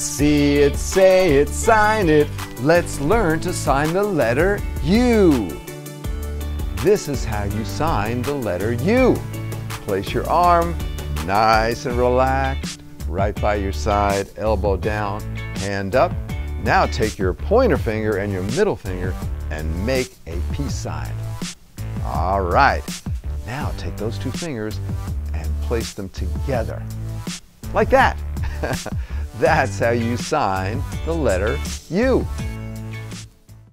See it, say it, sign it. Let's learn to sign the letter U. This is how you sign the letter U. Place your arm nice and relaxed, right by your side, elbow down, hand up. Now take your pointer finger and your middle finger and make a peace sign. All right. Now take those two fingers and place them together. Like that. That's how you sign the letter U.